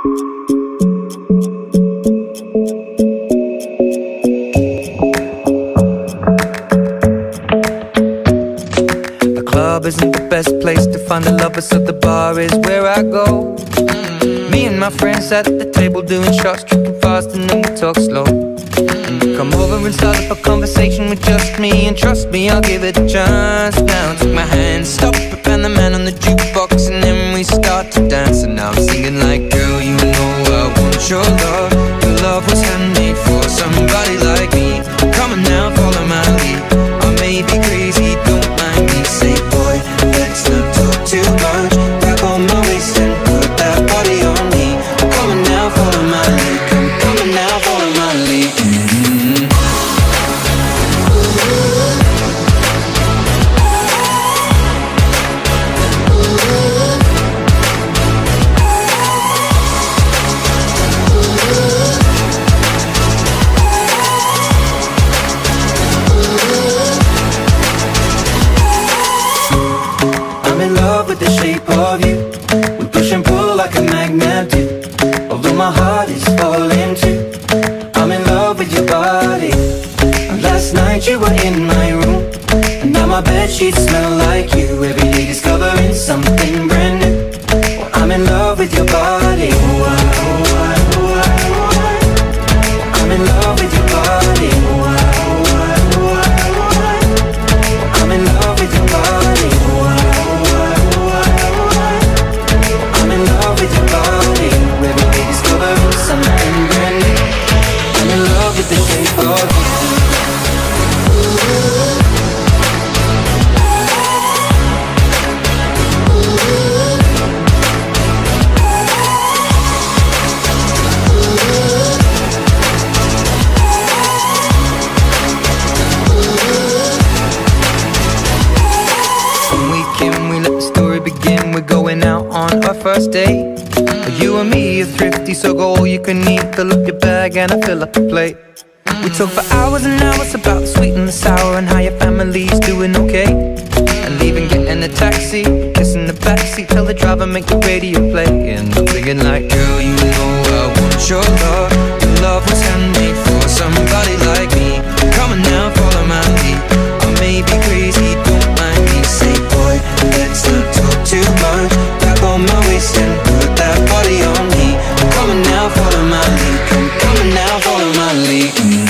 The club isn't the best place to find the lovers, so the bar is where I go. Me and my friends at the table doing shots, tripping fast, and then we talk slow. Come over and start up a conversation with just me, and trust me, I'll give it a chance. Now take my hand, stop Van the Man on the jukebox, and then we start to dance. Of you. We push and pull like a magnet do. Although my heart is falling too. I'm in love with your body. Last night you were in my room. And now my bed sheets smell like you. Every day discovering something brand new. Well, I'm in love with your body. Oh, I, oh, I, oh, I, oh. I'm in love begin. We're going out on our first date. You and me are thrifty, so go all you can eat. Fill up your bag and I fill up the plate. We talk for hours and hours about the sweet and the sour and how your family's doing okay. And leaving, getting a taxi, kissing the backseat, tell the driver make the radio play. And I'm thinking like, girl, you know I want your love. normally. Mm.